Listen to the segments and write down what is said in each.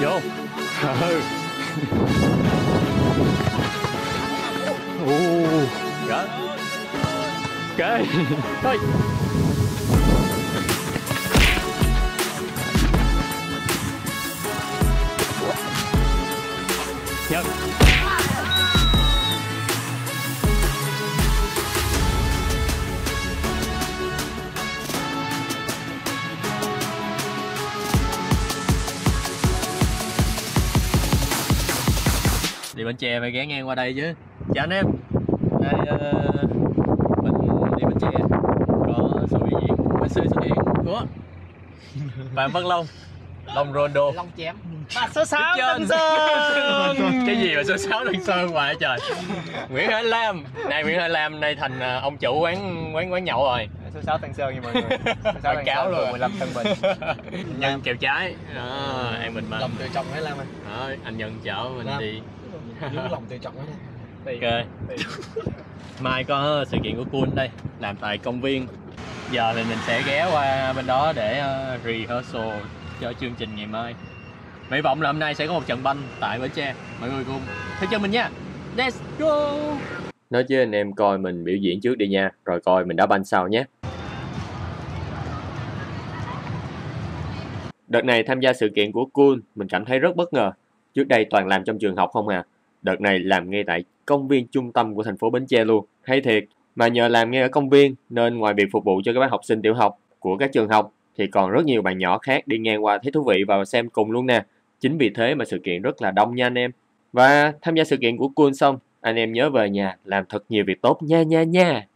vô. Ừ. Ồ. Gỡ ok. Thôi. Nhận đi bến tre phải ghé ngang qua đây chứ. Chào anh em. Đây ờ, mình đi bến tre. Có sự biểu diễn với sự xuất hiện. Của Phạm Văn Long. Long Rondo Long chém. Và số 6 Trên. Tân Sơn. Cái gì mà số 6 Tân Sơn hoài trời. Nguyễn Hải Lam. Này Nguyễn Hải Lam nay thành ờ, ông chủ quán quán quán nhậu rồi. Số 6 Tân Sơn nha mọi người. Số 6 Quảng Tân cáo Sơn luôn. phường 15 Tân Bình. Nhân kèo trái. Đó ăn mình mà. Lòng tự trọng hay Lam anh đó, anh nhân chở mình Lam. đi Nếu lòng tự trọng ấy ok. Mai có sự kiện của Cool đây làm tại công viên. Giờ thì mình sẽ ghé qua bên đó để uh, rehearsal cho chương trình ngày mai. Hy vọng là hôm nay sẽ có một trận banh tại Bến Tre. Mọi người cùng theo chân mình nha. Let's go! Nói chứ anh em coi mình biểu diễn trước đi nha rồi coi mình đá banh sau nhé. Đợt này tham gia sự kiện của Cool, mình cảm thấy rất bất ngờ. Trước đây toàn làm trong trường học không à. Đợt này làm ngay tại công viên trung tâm của thành phố Bến Tre luôn. Hay thiệt. Mà nhờ làm ngay ở công viên nên ngoài việc phục vụ cho các bạn học sinh tiểu học của các trường học thì còn rất nhiều bạn nhỏ khác đi ngang qua thấy thú vị và xem cùng luôn nè. Chính vì thế mà sự kiện rất là đông nha anh em. Và tham gia sự kiện của Cool xong, anh em nhớ về nhà làm thật nhiều việc tốt nha nha nha.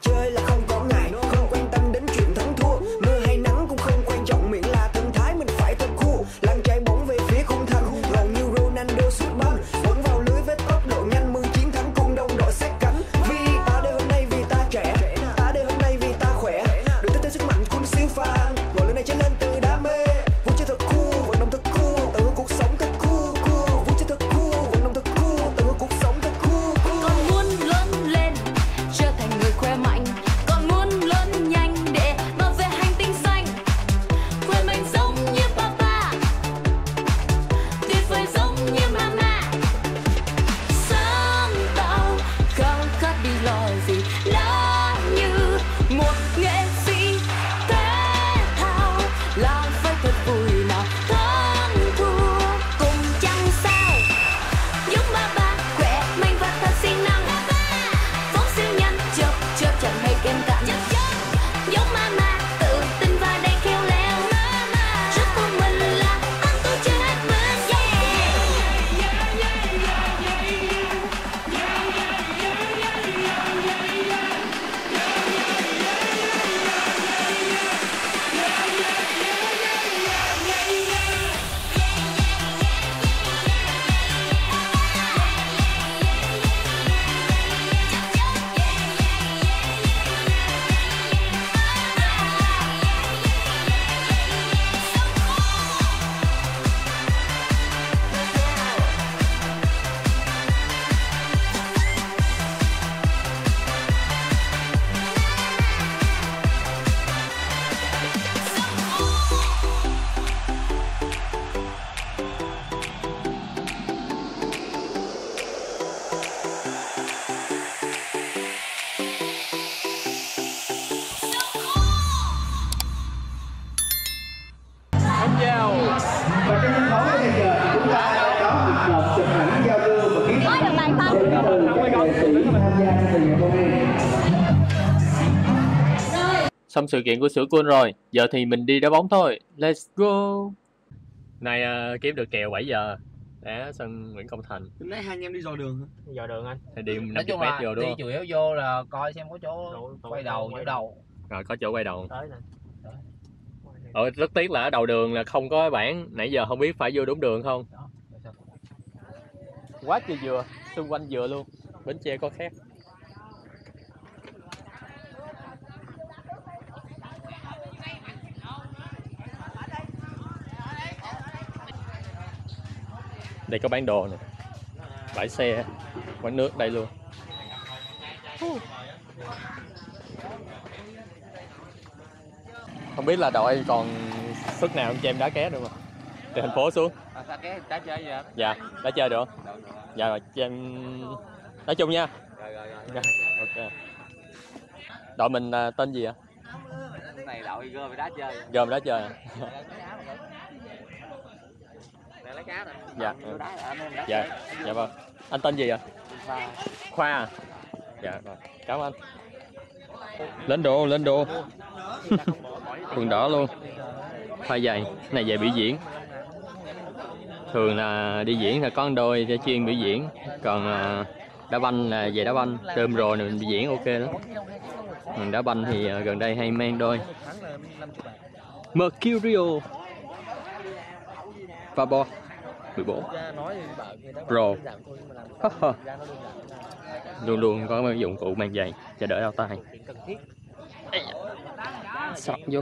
Chơi là không Xong sự kiện của sữa cool rồi, giờ thì mình đi đá bóng thôi. Let's go. Nay ờ, kiếm được kèo 7 giờ. Đá sân Nguyễn Công Thành. Hôm nay hai anh em đi dò đường hả? Dò đường anh Thì đi Nói 50 chung mét là vô đúng đi chủ yếu vô là coi xem có chỗ Đâu- quay đầu chỗ đầu Rồi có chỗ quay đầu. Tới nè Ờ, rất tiếc là ở đầu đường là không có bảng. Nãy giờ không biết phải vô đúng đường không. Quá trời dừa, xung quanh dừa luôn. Bến Tre có khác. Đây có bán đồ nè. Bãi xe quán nước đây luôn. Không biết là đội còn sức nào cho em đá ké được không từ thành phố xuống. À, đá chơi dạ đã chơi được. Không dạ rồi cho em nói chung nha. Rồi rồi rồi. Dạ, ok. Đội mình à, tên gì ạ? Này đội gom đá chơi. gồm đã chơi. À? Lấy cá nè. Dạ. Vô đá là anh em đá dạ. dạ vâng. Anh tên gì ạ Pha. khoa à? Dạ rồi cảm ơn lên đồ lên đồ. Quần đỏ luôn. Khoa giày này về biểu diễn. Thường là đi diễn là một đôi sẽ chuyên biểu diễn. Còn à, đá banh là về đá banh. Tôm rồ này mình biểu diễn ok lắm. Đá banh thì à, gần đây hay mang đôi. Thắng là 50 bạc. Mercurio và bo. 14 Pro. luôn luôn có dụng cụ mang giày cho đỡ đau tay. Chuyện sọt vô.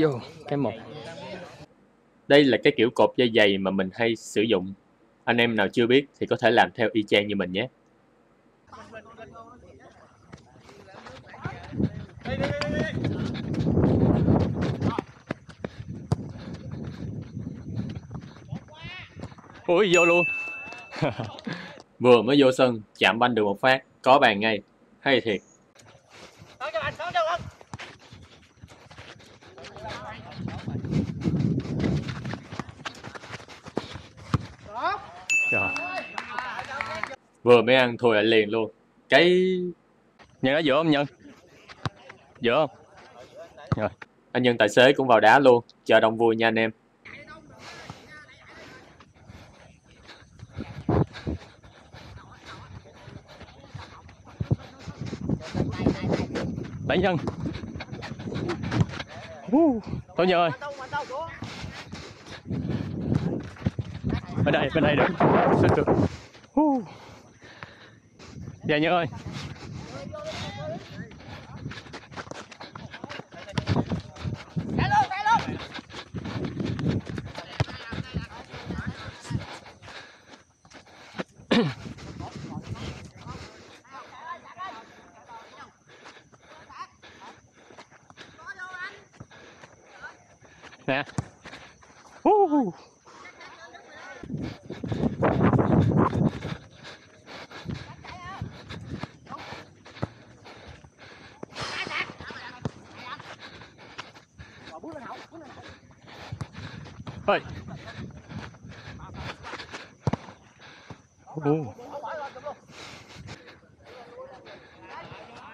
Vô, cái một. Đây là cái kiểu cột dây dày mà mình hay sử dụng. Anh em nào chưa biết thì có thể làm theo y chang như mình nhé. Ui vô luôn vừa mới vô sân chạm banh được một phát có bàn ngay hay thiệt Trời. Vừa mới ăn thua lại liền luôn. Cái Nhân ở giữa không Nhân? Giữa không? Rồi. Anh Nhân tài xế cũng vào đá luôn. Chờ đông vui nha anh em. Đẩy Nhân. Thôi Nhân ơi. bên đây bên đây được Xin được dạ nhớ ơi nè uh. Ơi. Ồ.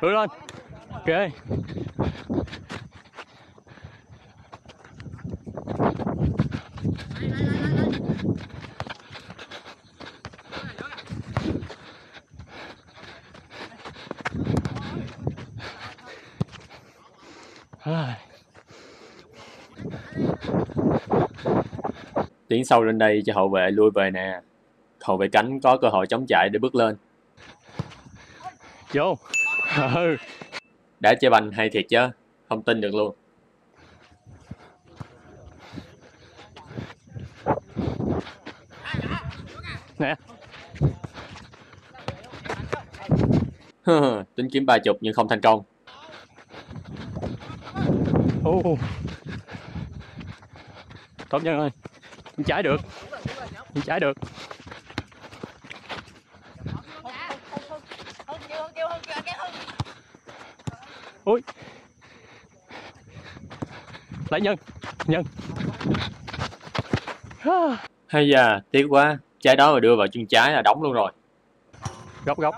Bước lên. Ok. Tiến sâu lên đây cho hậu vệ lui về nè. Hậu vệ cánh có cơ hội chống chạy để bước lên. Vô. Ừ. đã chơi banh hay thiệt chứ? Không tin được luôn. Nè. Tính kiếm ba chục nhưng không thành công. Oh. tốt nhân ơi không trái được. Không trái được. Ui lấy nhân nhân. Hay da tiếc quá. Trái đó mà đưa vào chân trái là đóng luôn rồi. Góc góc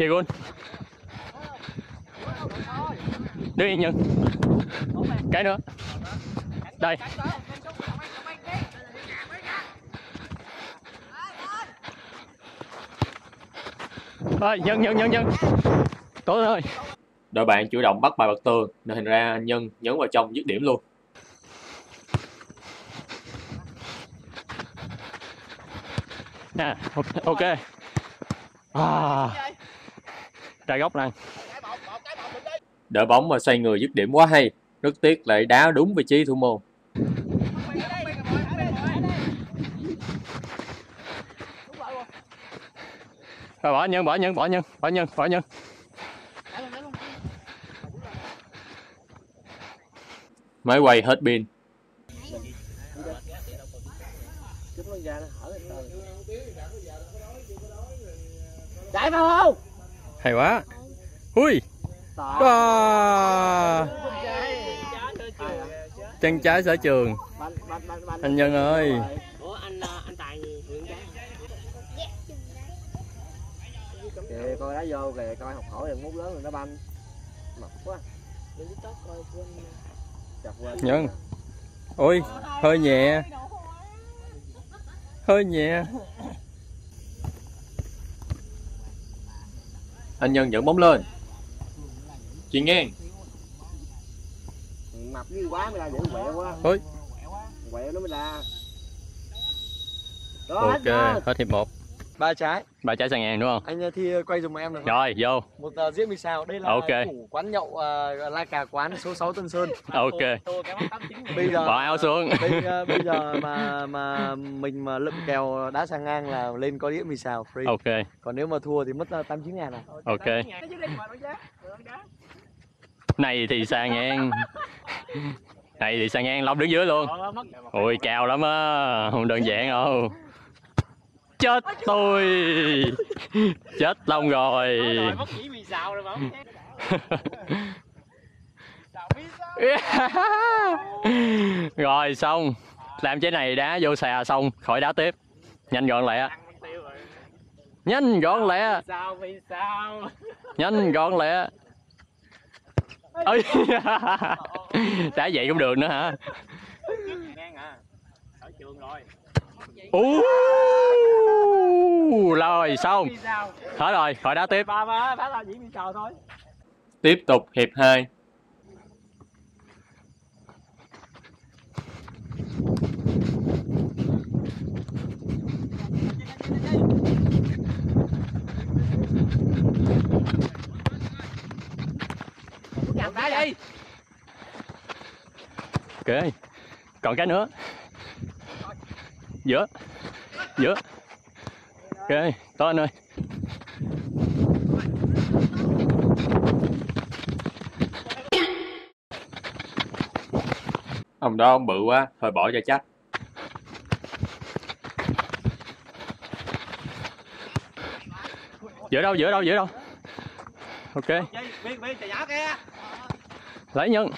Vậy luôn Đưa yên nhân Cái nữa. Đây. Thôi nhân nhân nhân nhân. Tốt rồi Đội bạn chủ động bắt bài bật tường Nên thành ra Nhân nhấn vào trong dứt điểm luôn. Nè, ok. à. Ra góc này Đỡ bóng mà xoay người dứt điểm quá hay. Rất tiếc lại đá đúng vị trí thủ môn. rồi bỏ nhân bỏ nhân bỏ nhân bỏ nhân bỏ nhân Máy quay hết pin. Chạy vào không? Hay quá hui à. chân trái sở trường anh nhân ơi ờ. Kìa coi đá vô kìa coi học hỏi đừng mút lớn rồi nó banh. Mập quá. Nhân ôi hơi nhẹ hơi nhẹ Anh Nhân dẫn bóng lên. Chuyền ngang. Mập dữ quá mới ra dữ quẹo quá. Ôi. Quẹo nó mới ra. Đó, ok hết hiệp một ba trái. Ba trái sang ngang đúng không? Anh ờ, thi quay dùm em được không? rồi vô. Một uh, diễn vì sao đây là Ok. chủ quán nhậu uh, la cà quán số 6 Tân Sơn. Ok. Bây giờ bỏ áo xuống. bây, ờ, bây giờ mà mà mình mà lượm kèo đá sang ngang là lên có đĩa mì xào free. Ok. Còn nếu mà thua thì mất uh, tám chín ngàn à? Ok. Này thì sang ngang. Này thì sang ngang long đứng dưới luôn. Ui cao lắm á không đơn giản đâu chết tôi. chết long rồi. Rồi xong. Làm trái này đá vô xà xong khỏi đá tiếp. Nhanh gọn lẹ. Nhanh gọn lẹ. Nhanh gọn lẹ. Ơi. Đá vậy cũng được nữa hả Ngang à. Ở trường rồi. Ú rồi xong hết rồi khỏi đá tiếp. Tiếp tục hiệp 2. Chạm đá đi. ok còn cái nữa giữa giữa ok to anh ơi Ông đó ông bự quá, thôi bỏ cho chắc. giữa đâu giữa đâu giữa đâu ok Biết biết chạy nhỏ kia. lấy nhân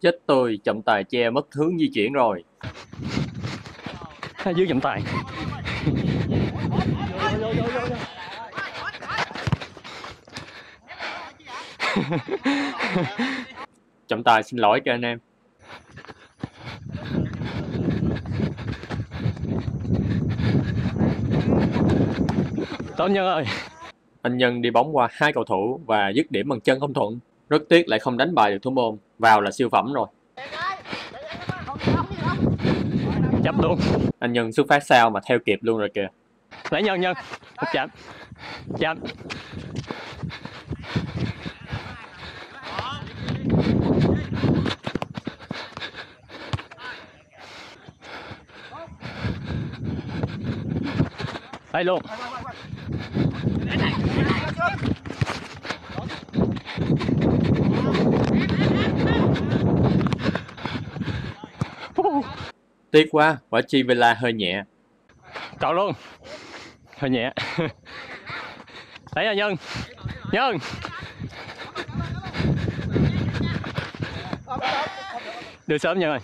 Chết tôi, trọng tài che mất hướng di chuyển rồi. dưới trọng tài Trọng tài xin lỗi cho anh em. tốt nhân ơi Anh Nhân đi bóng qua hai cầu thủ và dứt điểm bằng chân không thuận. Rất tiếc lại không đánh bài được thủ môn. Vào là siêu phẩm rồi. Chấp luôn. Anh Nhân xuất phát sao mà theo kịp luôn rồi kìa. lấy nhân nhân. Một chạm chạm đây luôn Tiếc quá, quả chi Villa hơi nhẹ. chọn luôn. Hơi nhẹ. Lấy ra nhân. Nhân. Đưa sớm nhân ơi.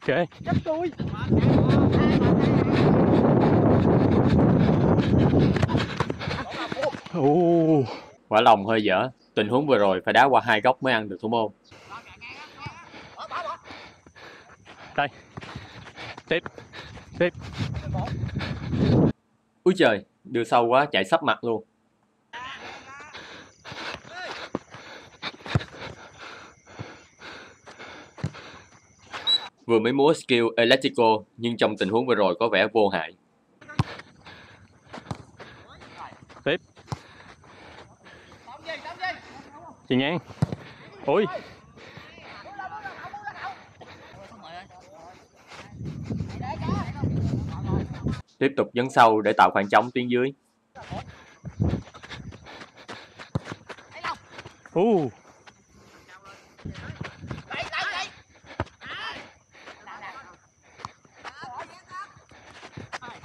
Ok. Ồ, Quả lòng hơi dở. Tình huống vừa rồi phải đá qua hai góc mới ăn được thủ môn. Đây tiếp tiếp Úi trời, đưa sâu quá, chạy sắp mặt luôn. Vừa mới múa skill Electrico nhưng trong tình huống vừa rồi có vẻ vô hại. Chị ngang. Ui. Tiếp tục dấn sâu để tạo khoảng trống tuyến dưới. U.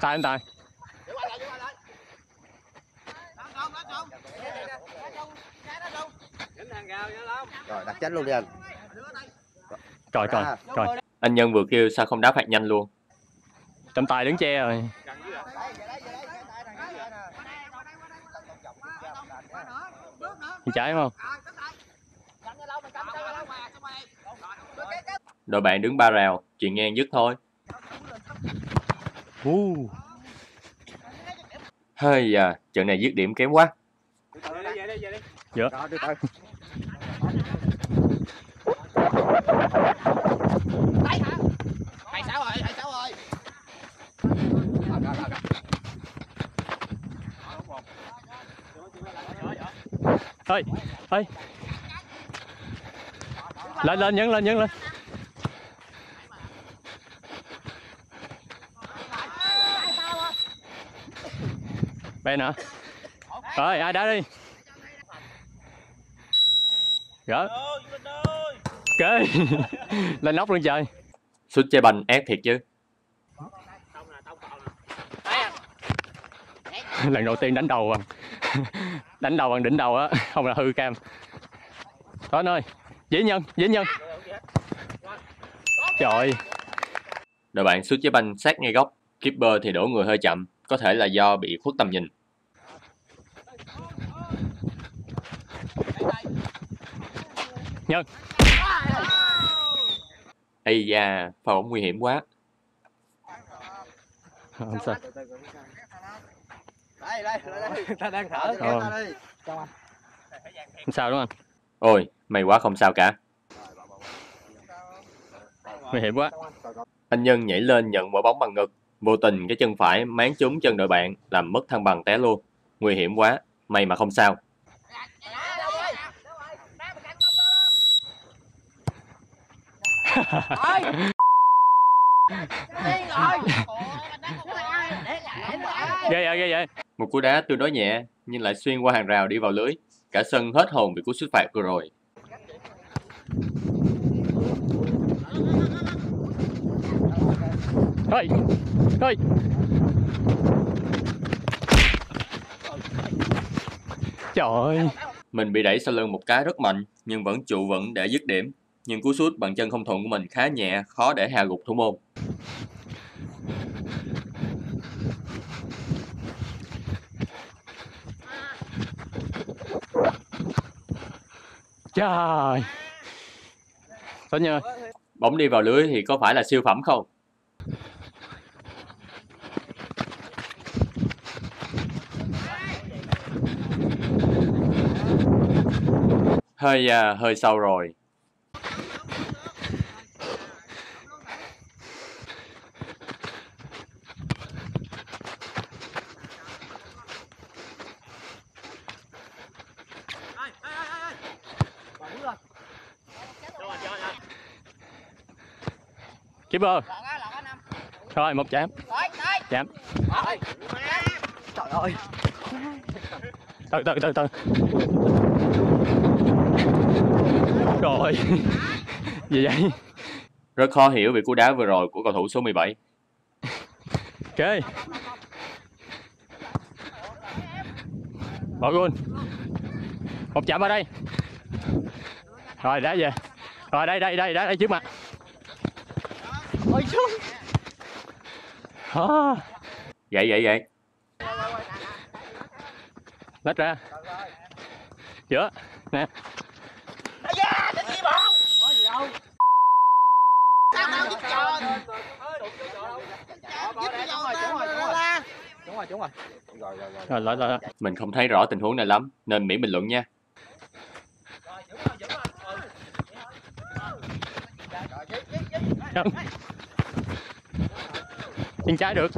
Tài anh Tài. Rồi đặt chết luôn đi anh. Trời trời, À. trời. Anh Nhân vừa kêu sao không đá phạt nhanh luôn. Trọng tài đứng che rồi. Bên trái đúng không? Đội bạn đứng ba rào, chuyện ngang dứt thôi. Hơi à, trận này dứt điểm kém quá. Đó, Ơi, ơi. Lên lên nhấn lên nhấn lên. Bên hả? Rồi, ai đá đi. Gỡ. Ok. lên nóc luôn trời. Sút chơi banh ép thiệt chứ. lần đầu tiên đánh đầu bằng đánh đầu bằng đỉnh đầu á không là hư cam đó anh ơi dễ nhân dễ nhân trời Đội bạn sút chơi banh sát ngay góc. Keeper thì đổ người hơi chậm, có thể là do bị khuất tầm nhìn. Nhân. Ây da, pha bóng nguy hiểm quá. không sao Đây, đây, đây, đây. Ta đang thở. Ờ. Ta đây. không sao đúng không Ôi, may quá không sao cả. nguy hiểm quá Anh Nhân nhảy lên nhận quả bóng bằng ngực. Vô tình cái chân phải máng trúng chân đội bạn, làm mất thăng bằng té luôn. Nguy hiểm quá, may mà không sao. ghê vậy ghê vậy Một cú đá tương đối nhẹ, nhưng lại xuyên qua hàng rào đi vào lưới. Cả sân hết hồn vì cú sút phạt vừa rồi. thôi thôi trời ơi Mình bị đẩy sau lưng một cái rất mạnh, nhưng vẫn trụ vững để dứt điểm. Nhưng cú sút bằng chân không thuận của mình khá nhẹ, khó để hạ gục thủ môn. Trời Tuấn ơi Bóng đi vào lưới thì có phải là siêu phẩm không? Hơi à, hơi sâu rồi. Keeper. Rồi một chạm. Chạm. Trời ơi. từ từ từ từ. Rồi gì vậy? Rất khó hiểu vì cú đá vừa rồi của cầu thủ số 17. ok. Bỏ gôn. Một chạm vào đây. Rồi đá về. Rồi đây đây đây đá đây trước mặt Ôi chú. à, Vậy vậy vậy. lách ra. Giữa. Nè. Đúng rồi, đúng rồi. rồi lại lại Mình không thấy rõ tình huống này lắm, nên miễn bình luận nha. Chân Chân trái được.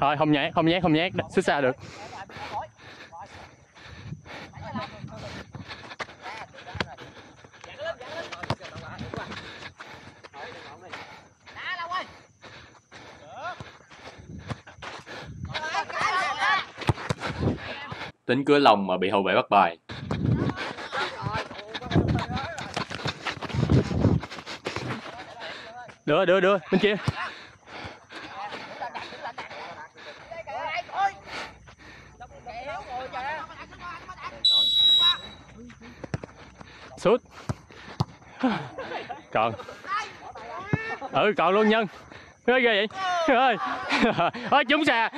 Thôi không nhát, không nhát, không nhát, xích xa được. Tính cửa lòng mà bị hậu vệ bắt bài. Đưa, đưa, đưa, bên kia. Sút. Còn. Ừ, còn luôn nhân. Ơi ghê vậy. Ơi ơi trúng xa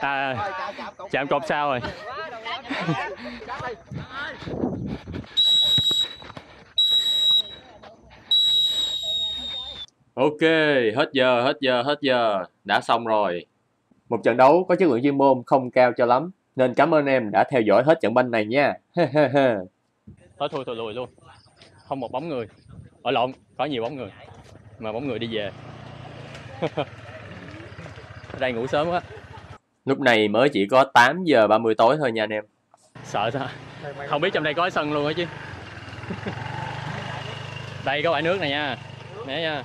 À, chạm cột sao rồi? Ok, hết giờ, hết giờ, hết giờ. Đã xong rồi. Một trận đấu có chất lượng chuyên môn không cao cho lắm. Nên cảm ơn em đã theo dõi hết trận banh này nha. Thôi thôi thôi lùi luôn Không một bóng người Ở lộn, có nhiều bóng người Mà bóng người đi về Ở đây ngủ sớm quá Lúc này mới chỉ có 8 giờ 30 tối thôi nha anh em. Sợ sao? Không biết trong đây có sân luôn á chứ. Đây có bãi nước này nha. Nè nha.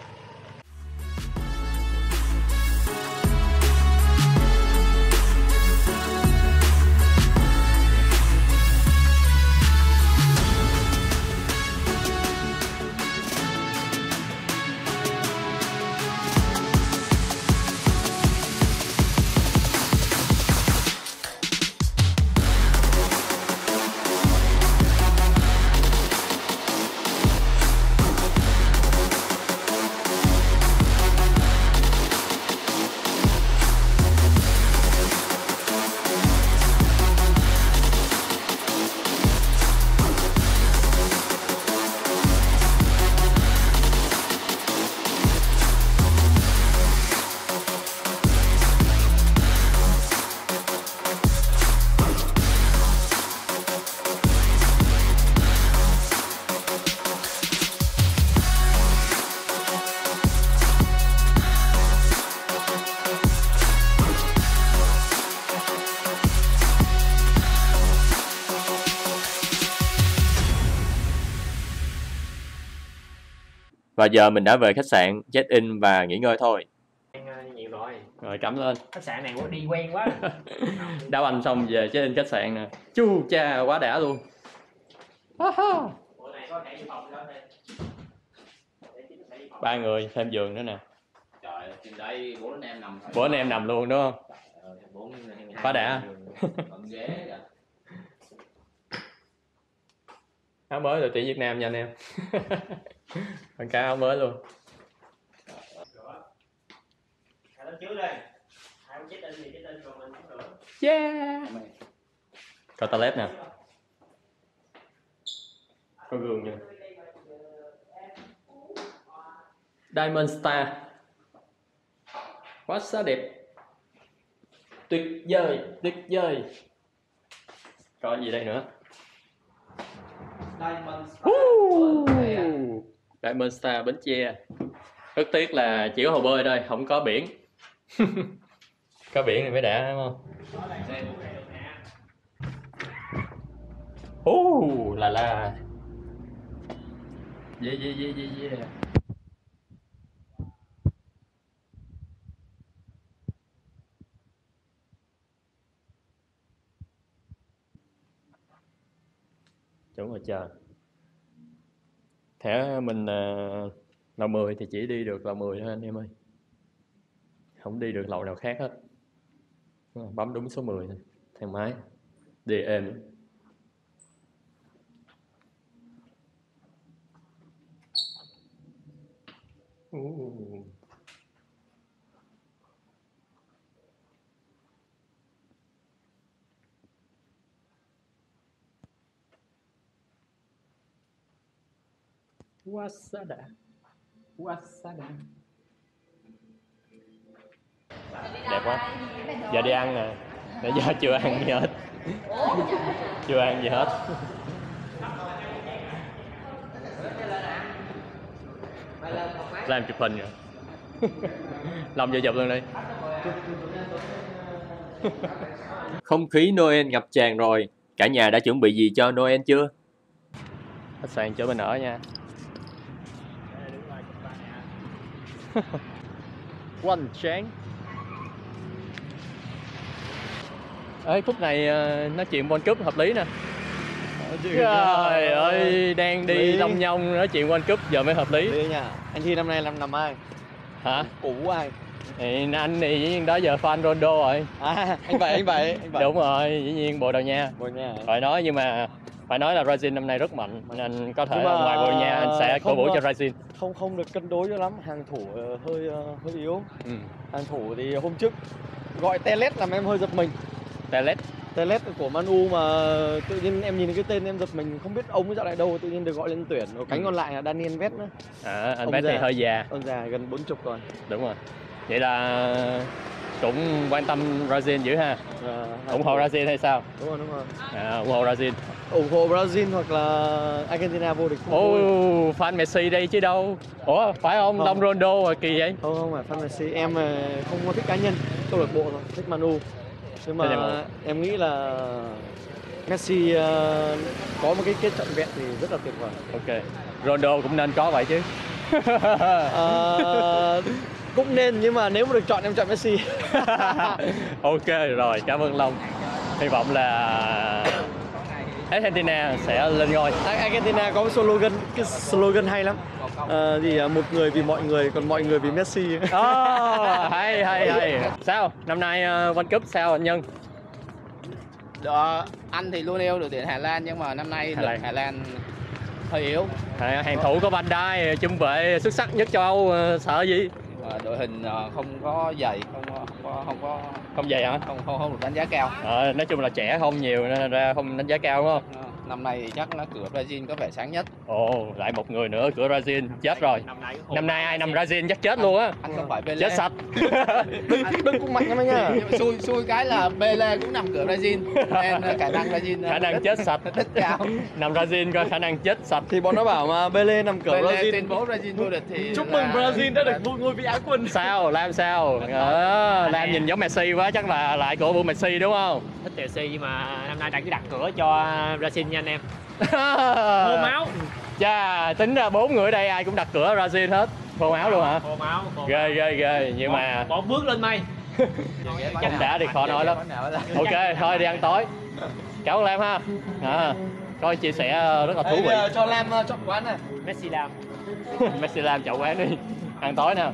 Và giờ mình đã về khách sạn, check in và nghỉ ngơi thôi. nhiều rồi Rồi cắm lên khách sạn này đi quen quá Đá banh xong về check in khách sạn nè Chu cha quá đã luôn Ba người thêm giường nữa nè Trời, trên đây bốn anh em nằm. Bữa anh em nằm luôn đúng không? Ờ, bốn Quá đã. Còn ghế kìa. Áo mới đội tuyển Việt Nam nha anh em Quảng cáo áo mới luôn. Yeah. Có toilet nè. Có gương nha. Diamond Star. Quá xa đẹp. Tuyệt vời, tuyệt vời. Có gì đây nữa? Diamond Uh, Star. Diamond Star Bến Tre. Rất tiếc là chỉ có hồ bơi thôi, không có biển. Có biển thì mới đã đúng không? Uh, là là. Yeah yeah yeah yeah yeah Chuẩn rồi chờ Thẻ mình là lầu 10 thì chỉ đi được lầu 10 thôi anh em ơi. Không đi được lầu nào khác hết. Bấm đúng số 10 thôi, Thang máy. Đi êm Ooh. Wasada. Wasada. đẹp quá giờ đi ăn nè nãy giờ chưa ăn gì hết chưa ăn gì hết làm chụp hình rồi lòng vô chụp luôn đi Không khí Noel ngập tràn rồi. Cả nhà đã chuẩn bị gì cho Noel chưa? khách sạn chỗ bên ở nha quanh chán Ê, phút này ờ, nói chuyện World Cup hợp lý nè. Trời ơi, đang đi Lý. long nhông nói chuyện World Cup giờ mới hợp lý. Đi nha. Anh thi năm nay làm nằm ai? Hả? Cũ ai? Thì anh thì dĩ nhiên đó giờ fan Ronaldo rồi. À, anh vậy, anh vậy, anh vậy. Đúng rồi, dĩ nhiên Bồ Đào Nha. Bồ nha. Phải nói nhưng mà phải nói là Brazil năm nay rất mạnh Nên có thể Nhưng mà ngoài Bồ Nha anh sẽ cổ vũ cho Brazil. Không không được cân đối cho lắm, hàng thủ ờ, hơi ờ, hơi yếu. Ừ. Hàng thủ thì hôm trước gọi Telet làm em hơi giật mình. Telet? Telet của Manu mà tự nhiên em nhìn cái tên em giật mình không biết ông ấy dạo này đâu tự nhiên được gọi lên tuyển. Rồi cánh Ừ. còn lại là Daniel Vét nữa. À, anh bé thì hơi già. Ông già gần 40 rồi. Đúng rồi. Vậy là cũng quan tâm Brazil dữ ha. Hàng ủng hộ Brazil hay sao? Đúng rồi, đúng rồi. À, ủng hộ Brazil ủng hộ Brazil hoặc là Argentina vô địch ô vui. fan Messi đây chứ đâu. Ủa phải không. Long Ronaldo mà kỳ vậy? Không không phải fan Messi. Em ờ, không có thích cá nhân câu lạc bộ thôi thích Manu nhưng mà em nghĩ là Messi ờ, có một cái kết trọn vẹn thì rất là tuyệt vời. Ok Ronaldo cũng nên có vậy chứ. Ờ, cũng nên nhưng mà nếu mà được chọn em chọn Messi. Ok rồi cảm ơn Long. Hy vọng là Argentina sẽ lên ngôi. Argentina có một slogan cái slogan hay lắm. Ờ, gì à, một người vì mọi người còn mọi người vì Messi. Oh, hay hay hay. Sao? Năm nay uh, World Cup sao anh Nhân? Ờ, anh thì luôn yêu đội tuyển Hà Lan nhưng mà năm nay Hà Lan. Hà Lan hơi yếu. À, hàng thủ có Van Dijk trung vệ xuất sắc nhất châu Âu ờ, sợ gì? Và đội hình ờ, không có dày không có không có không có không vậy hả? Không không, không được đánh giá cao. Ờ, nói chung là trẻ không nhiều nên ra không đánh giá cao đúng không? Ờ, năm nay thì chắc là cửa Brazil có vẻ sáng nhất Ồ, lại một người nữa cửa Brazil chết rồi. năm nay Năm nay ai nằm Brazil chắc chết luôn á. anh không phải Pele Chết sạch. đừng cũng mạnh lắm anh nhá nhưng mà xui xui cái là Pele cũng nằm cửa Brazil nên khả năng Brazil khả năng chết sạch. rất cao Nằm Brazil coi khả năng chết sạch. thì bọn nó bảo mà Pele nằm cửa Pele Brazil tuyên bố Brazil vô địch thì chúc mừng là- Brazil đã được ngôi vị Á quân Sao? Lam sao? Ờ, Lam nhìn giống Messi quá chắc là lại cổ vũ Messi đúng không? thích Chelsea nhưng mà năm nay đặt đặt cửa cho Brazil nha anh em Khô máu Chà, tính ra bốn người ở đây ai cũng đặt cửa Brazil hết. Khô máu luôn hả? khô máu khô Ghê ghê ghê nhưng mà một bước lên mây không đã thì khó nói lắm. Ok, thôi đi ăn tối. Cảm ơn Lam ha. À, coi chia sẻ rất là thú vị. cho Lam ờ, chọn quán này Messi làm Messi làm chậu quán đi ăn tối nè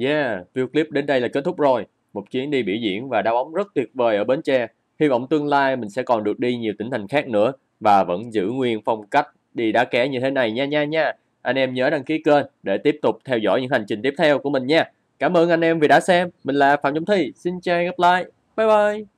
Yeah, video clip đến đây là kết thúc rồi. Một chuyến đi biểu diễn và đá bóng rất tuyệt vời ở Bến Tre. Hy vọng tương lai mình sẽ còn được đi nhiều tỉnh thành khác nữa và vẫn giữ nguyên phong cách đi đá ké như thế này nha nha nha. Anh em nhớ đăng ký kênh để tiếp tục theo dõi những hành trình tiếp theo của mình nha. Cảm ơn anh em vì đã xem. Mình là Phạm trọng Thi. Xin chào gặp lại. Bye bye.